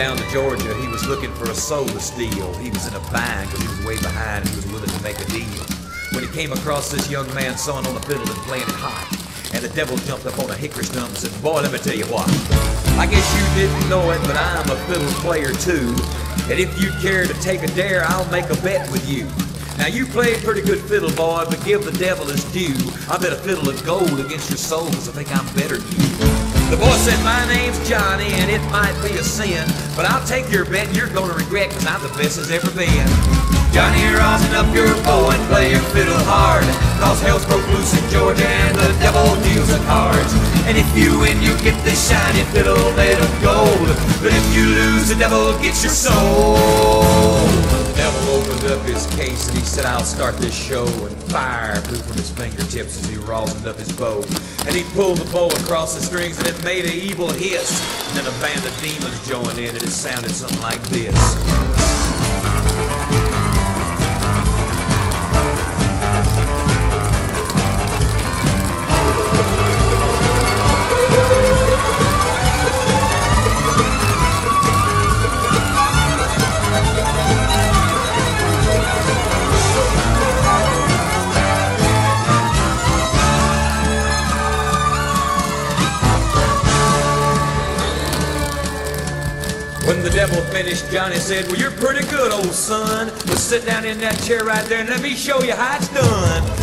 Down to Georgia. He was looking for a soul to steal. He was in a bind because he was way behind and he was willing to make a deal. When he came across this young man sawing on the fiddle and playing it hot, and the devil jumped up on a hickory stump and said, Boy, let me tell you what. I guess you didn't know it, but I'm a fiddle player too. And if you care to take a dare, I'll make a bet with you. Now you played pretty good fiddle, boy, but give the devil his due. I bet a fiddle of gold against your soul, cause I think I'm better than you. The boy said, My name's Johnny, and it might be a sin, but I'll take your bet you're gonna regret, cause I'm the best as ever been. Johnny, rosin up your bow and play your fiddle hard, cause hell's broke loose in Georgia and the devil deals the cards. And if you win, you get this shiny fiddle made of gold, but if you lose, the devil gets your soul. Up his case and he said, I'll start this show. And fire flew from his fingertips as he rosined up his bow. And he pulled the bow across the strings and it made an evil hiss. And then a band of demons joined in and it sounded something like this. When the devil finished, Johnny said, Well, you're pretty good, old son. But sit down in that chair right there and let me show you how it's done.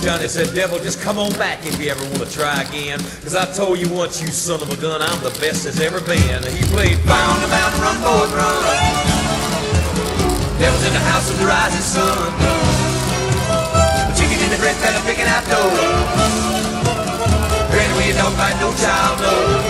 Johnny said, Devil, just come on back if you ever want to try again. Cause I told you once, you son of a gun, I'm the best there's ever been. He played Bound and Bound, Run, Boys, Run. Devil's in the house of the rising sun. Chicken in the bread, fella picking out dough. Granny, we don't fight no child.